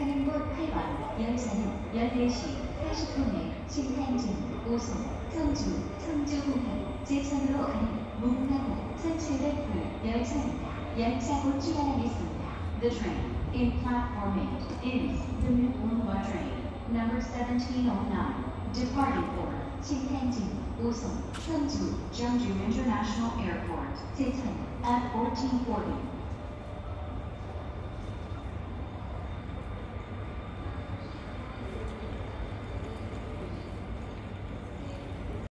가는 곳 8번 열차는 14시 40분에 신탄진, 오송, 청주, 청주공항, 제천으로 가는 문나무 1700불 열차입니다. 열차 곧 출발하겠습니다. The train in platform 8 is the New Mumbai train number 1709 departing for 신탄진, 오송, 청주, Jeonju International Airport 제천 at 1440